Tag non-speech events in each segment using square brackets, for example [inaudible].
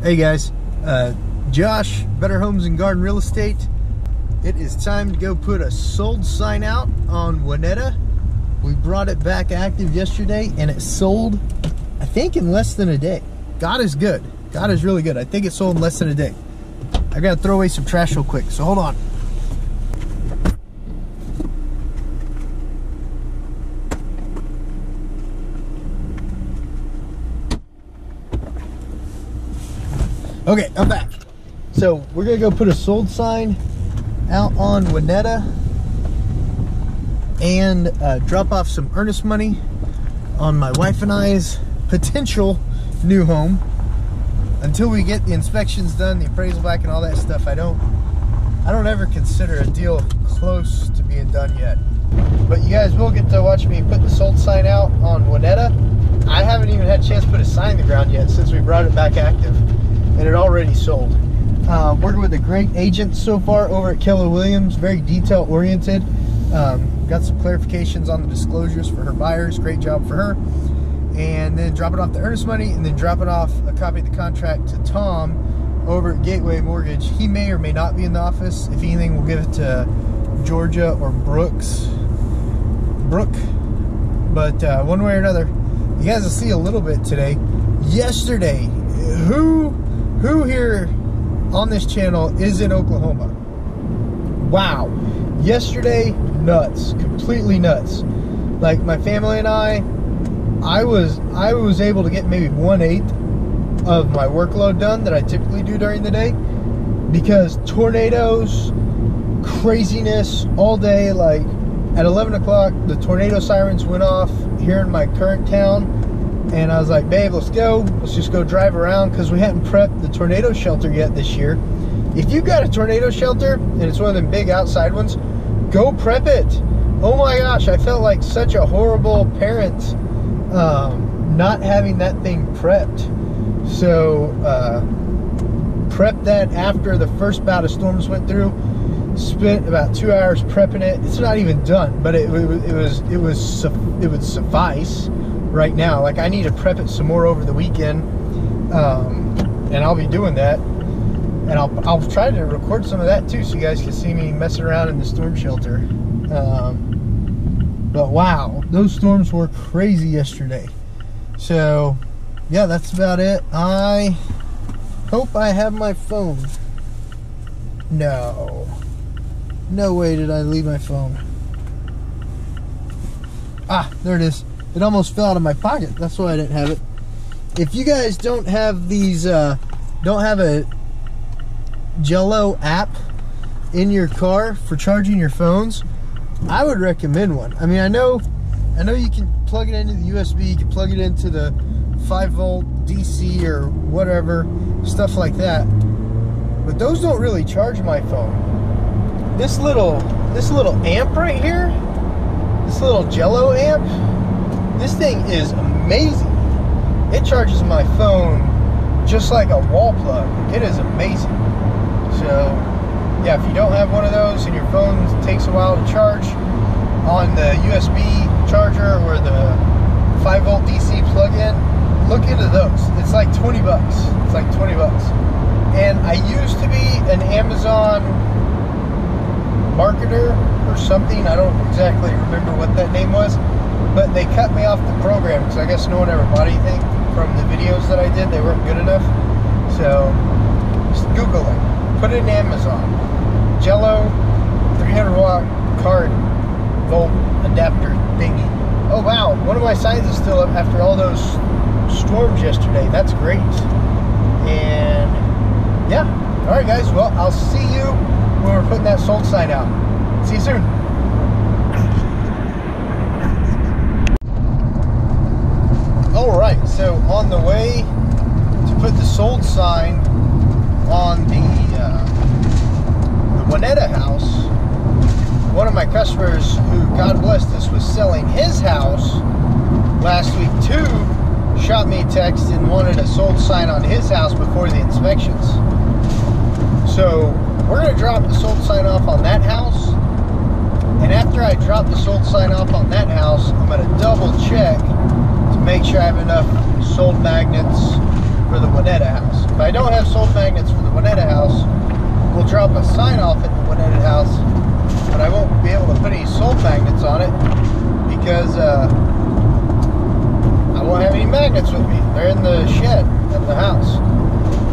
Hey guys, uh, Josh, Better Homes and Garden Real Estate. It is time to go put a sold sign out on Winetta. We brought it back active yesterday and it sold, I think in less than a day. God is good. God is really good. I think it sold in less than a day. I gotta throw away some trash real quick, so hold on. Okay, I'm back. So we're gonna go put a sold sign out on Winetta and uh, drop off some earnest money on my wife and I's potential new home. Until we get the inspections done, the appraisal back and all that stuff, I don't I don't ever consider a deal close to being done yet. But you guys will get to watch me put the sold sign out on Winetta. I haven't even had a chance to put a sign in the ground yet since we brought it back active and it already sold. Uh, working with a great agent so far over at Keller Williams, very detail oriented. Um, got some clarifications on the disclosures for her buyers, great job for her. And then dropping off the earnest money and then dropping off a copy of the contract to Tom over at Gateway Mortgage. He may or may not be in the office. If anything, we'll give it to Georgia or Brooks. Brooke. But uh, one way or another, you guys will see a little bit today. Yesterday, who who here on this channel is in Oklahoma? Wow. Yesterday, nuts. Completely nuts. Like my family and I, I was I was able to get maybe one eighth of my workload done that I typically do during the day because tornadoes, craziness all day. Like at 11 o'clock, the tornado sirens went off here in my current town and I was like, babe, let's go. Let's just go drive around because we hadn't prepped the tornado shelter yet this year. If you've got a tornado shelter and it's one of them big outside ones, go prep it. Oh my gosh, I felt like such a horrible parent um, not having that thing prepped. So, uh, prepped that after the first bout of storms went through. Spent about two hours prepping it. It's not even done, but it, it, it was it was it would suffice right now. Like I need to prep it some more over the weekend, um, and I'll be doing that. And I'll, I'll try to record some of that too, so you guys can see me messing around in the storm shelter. Um, but wow, those storms were crazy yesterday. So, yeah, that's about it. I hope I have my phone. No. No way did I leave my phone. Ah, there it is. It almost fell out of my pocket. That's why I didn't have it. If you guys don't have these, uh, don't have a Jello app in your car for charging your phones, I would recommend one. I mean, I know, I know you can plug it into the USB, you can plug it into the 5 volt DC or whatever, stuff like that. But those don't really charge my phone. This little, this little amp right here, this little Jello amp, this thing is amazing. It charges my phone just like a wall plug. It is amazing. So, yeah, if you don't have one of those and your phone takes a while to charge on the USB charger or the 5 volt DC plug-in, look into those. It's like 20 bucks. It's like 20 bucks. And I used to be an Amazon marketer or something. I don't exactly remember what that name was but they cut me off the program because I guess no one ever bought anything from the videos that I did. They weren't good enough. So just Google it. Put it in Amazon. Jello 300 watt card volt adapter thingy. Oh wow, one of my signs is still up after all those storms yesterday. That's great. And yeah. All right, guys. Well, I'll see you when we're putting that sold sign out. See you soon. All right, so on the way to put the sold sign on the, uh, the Winetta house, one of my customers who, God bless us, was selling his house last week too, shot me a text and wanted a sold sign on his house before the inspections. So we're going to drop the sold sign off on that house. And after I drop the sold sign off on that house, I'm to double check make sure I have enough sold magnets for the Winetta house. If I don't, have sold magnets for the Winetta house, we'll drop a sign off at the Winetta house, but I won't be able to put any sold magnets on it because uh, I won't have any magnets with me. They're in the shed at the house.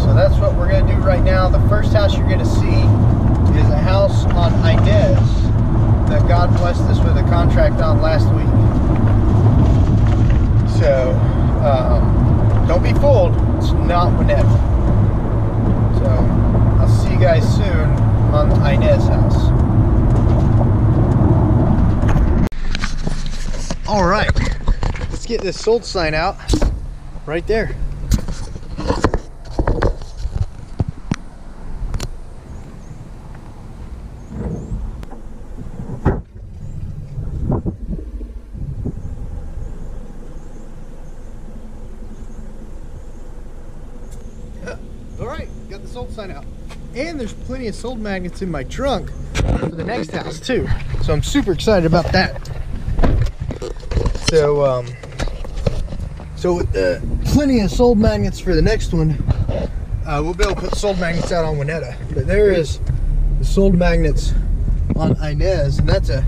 So that's what we're going to do right now. The first house you're going to see is a house on Inez that God blessed us with a contract on last week. So, um, don't be fooled. It's not Winetta. So, I'll see you guys soon on the Inez house. All right, let's get this sold sign out right there. All right, got the sold sign out. And there's plenty of sold magnets in my trunk for the next house too. So I'm super excited about that. So, um, so with the plenty of sold magnets for the next one, uh, we'll be able to put sold magnets out on Winetta. But there is the sold magnets on Inez, and that's a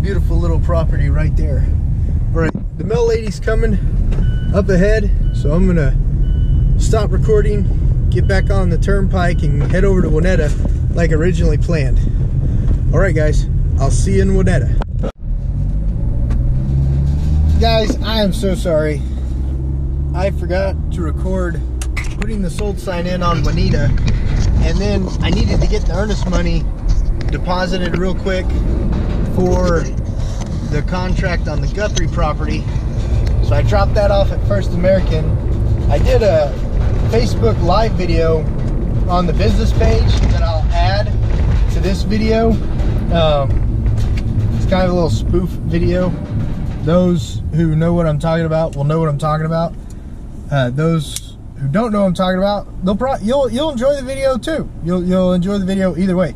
beautiful little property right there. All right, the mail lady's coming up ahead, so I'm gonna stop recording, get back on the turnpike, and head over to Winetta like originally planned. All right, guys, I'll see you in Winetta. Guys, I am so sorry. I forgot to record putting the sold sign in on Juanita, and then I needed to get the earnest money deposited real quick for the contract on the Guthrie property. So I dropped that off at First American. I did a Facebook live video on the business page that I'll add to this video. Um, it's kind of a little spoof video. Those who know what I'm talking about will know what I'm talking about. Uh, those who don't know what I'm talking about, they'll probably you'll you'll enjoy the video too. You'll you'll enjoy the video either way.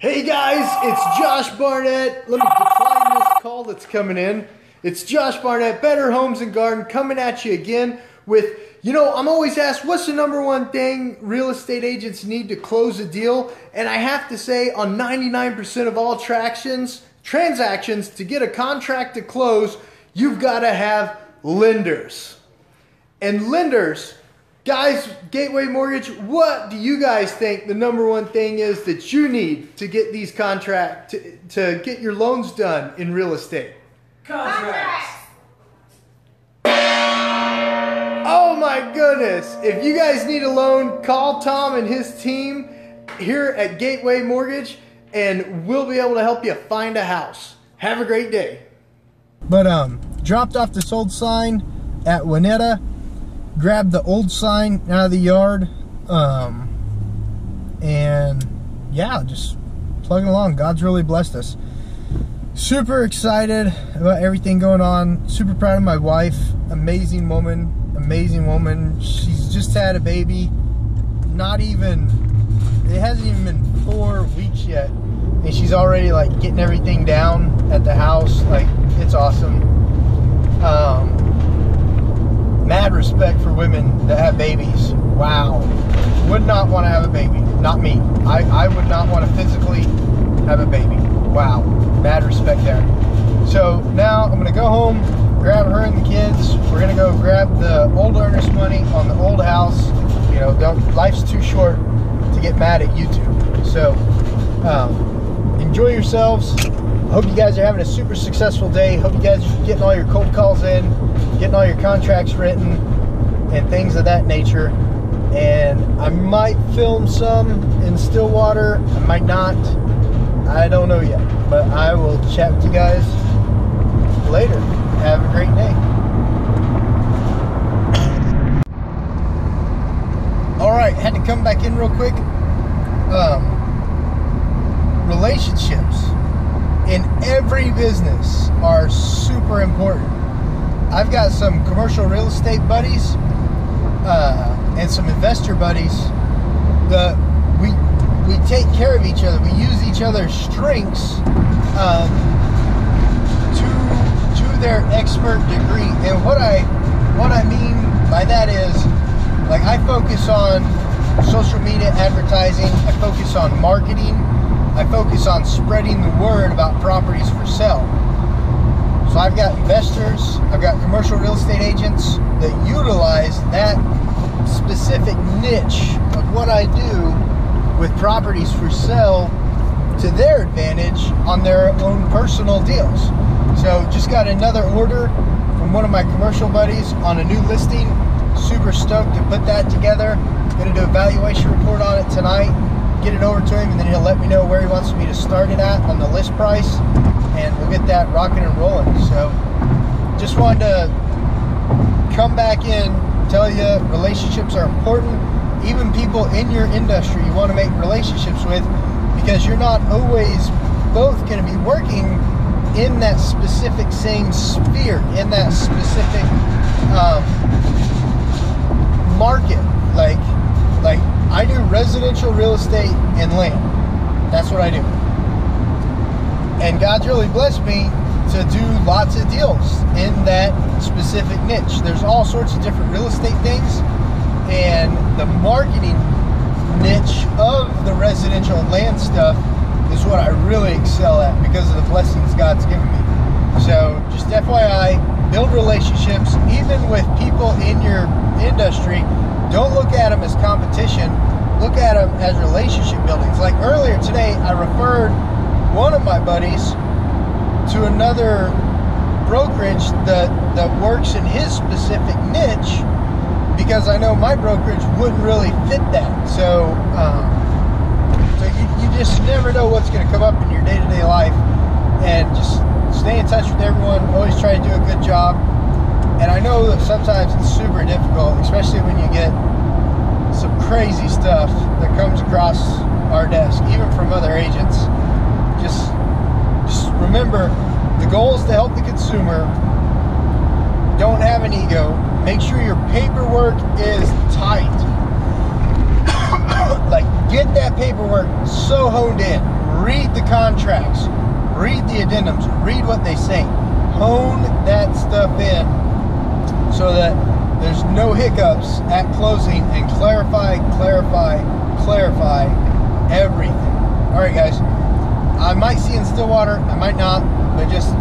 Hey guys, it's Josh Barnett. Let me decline this call that's coming in. It's Josh Barnett, Better Homes and Garden, coming at you again with, you know, I'm always asked, what's the number one thing real estate agents need to close a deal? And I have to say, on 99% of all tractions, transactions, to get a contract to close, you've got to have lenders. And lenders, guys, Gateway Mortgage, what do you guys think the number one thing is that you need to get these contract to, to get your loans done in real estate? Contracts. Oh my goodness. If you guys need a loan, call Tom and his team here at Gateway Mortgage and we'll be able to help you find a house. Have a great day. But um dropped off this old sign at Winetta, grabbed the old sign out of the yard, um and yeah, just plugging along. God's really blessed us super excited about everything going on super proud of my wife amazing woman amazing woman. She's just had a baby. Not even it hasn't even been four weeks yet. And she's already like getting everything down at the house. Like it's awesome. Um, mad respect for women that have babies. Wow. Would not want to have a baby. Not me. I, I would not want to physically have a baby. Wow. Mad respect there. So now I'm gonna go home we're gonna go grab the old earnest money on the old house. You know don't life's too short to get mad at YouTube. So um, enjoy yourselves. Hope you guys are having a super successful day. Hope you guys are getting all your cold calls in getting all your contracts written and things of that nature. And I might film some in Stillwater. I might not. I don't know yet, but I will chat with you guys later. Have a great day. All right, had to come back in real quick. Um, relationships in every business are super important. I've got some commercial real estate buddies uh, and some investor buddies that we we take care of each other. We use each other's strengths um, to to their expert degree. And what I what I mean by that is, like I focus on social media advertising, I focus on marketing, I focus on spreading the word about properties for sale. So I've got investors, I've got commercial real estate agents that utilize that specific niche of what I do with properties for sale to their advantage on their own personal deals. So just got another order from one of my commercial buddies on a new listing. Super stoked to put that together. Gonna do a valuation report on it tonight. Get it over to him and then he'll let me know where he wants me to start it at on the list price and we'll get that rocking and rolling. So just wanted to come back in, tell you relationships are important. Even people in your industry you want to make relationships with because you're not always both going to be working in that specific same sphere, in that specific um, market. Like, like I do residential real estate and land. That's what I do. And God's really blessed me to do lots of deals in that specific niche. There's all sorts of different real estate things, and the marketing niche of the residential land stuff is what I really excel at because of the blessings God's given me. So just FYI, build relationships even with people in your industry. Don't look at them as competition. Look at them as relationship buildings. Like earlier today, I referred one of my buddies to another brokerage that that works in his specific niche because I know my brokerage wouldn't really fit that. So, um, so you, you just never know what's going to come up in your day to day life, and just stay in touch with everyone. Always try to do a good job. And I know that sometimes it's super difficult, especially when you get some crazy stuff that comes across our desk, even from other agents. Just, just remember, the goal is to help the consumer. Don't have an ego Make sure your paperwork is tight. [coughs] like, get that paperwork so honed in. Read the contracts, read the addendums, read what they say. Hone that stuff in so that there's no hiccups at closing and clarify, clarify, clarify everything. All right, guys. I might see in Stillwater, I might not, but just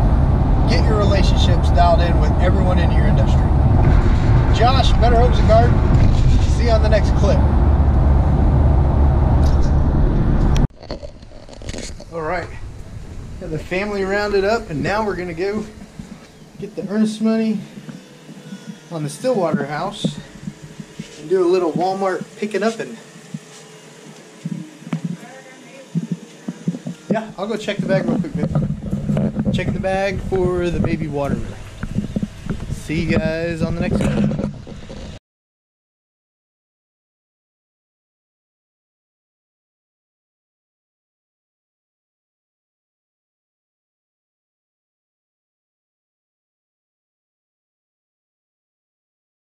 get your relationships dialed in with everyone in your industry. Josh, Better Homes and Garden. See you on the next clip. All right, got the family rounded up, and now we're gonna go get the earnest money on the Stillwater house and do a little Walmart picking up and yeah, I'll go check the bag real quick. Check the bag for the baby watermelon. See you guys on the next one.